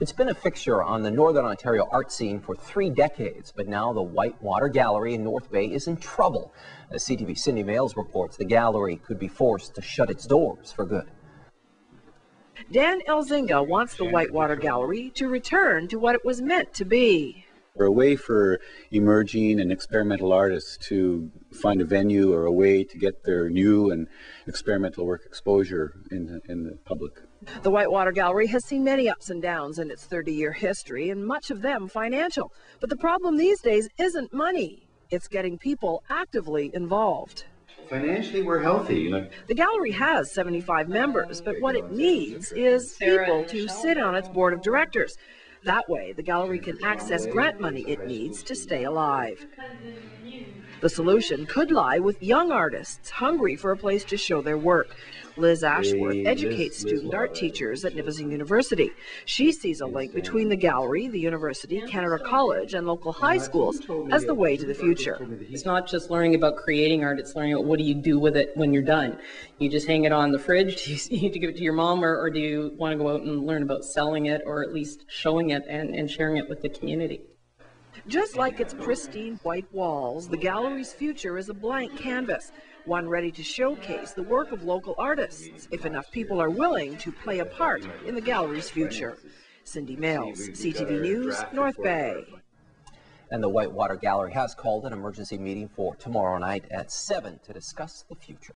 It's been a fixture on the Northern Ontario art scene for three decades, but now the Whitewater Gallery in North Bay is in trouble. As CTV Cindy Males reports, the gallery could be forced to shut its doors for good. Dan Elzinga wants the Whitewater Gallery to return to what it was meant to be. Or a way for emerging and experimental artists to find a venue or a way to get their new and experimental work exposure in the, in the public. The Whitewater Gallery has seen many ups and downs in its 30 year history, and much of them financial. But the problem these days isn't money, it's getting people actively involved. Financially, we're healthy. The gallery has 75 members, but what it needs is people to sit on its board of directors. That way, the gallery can access grant money it needs to stay alive. The solution could lie with young artists hungry for a place to show their work. Liz Ashworth educates student art teachers at Nipissing University. She sees a link between the gallery, the university, Canadore College, and local high schools as the way to the future. It's not just learning about creating art, it's learning about what do you do with it when you're done. You just hang it on the fridge, do you need to give it to your mom, or, or do you want to go out and learn about selling it, or at least showing it and, and sharing it with the community? Just like its pristine white walls, the gallery's future is a blank canvas, one ready to showcase the work of local artists, if enough people are willing to play a part in the gallery's future. Cindy Males, CTV News, North Bay. And the Whitewater Gallery has called an emergency meeting for tomorrow night at 7 to discuss the future.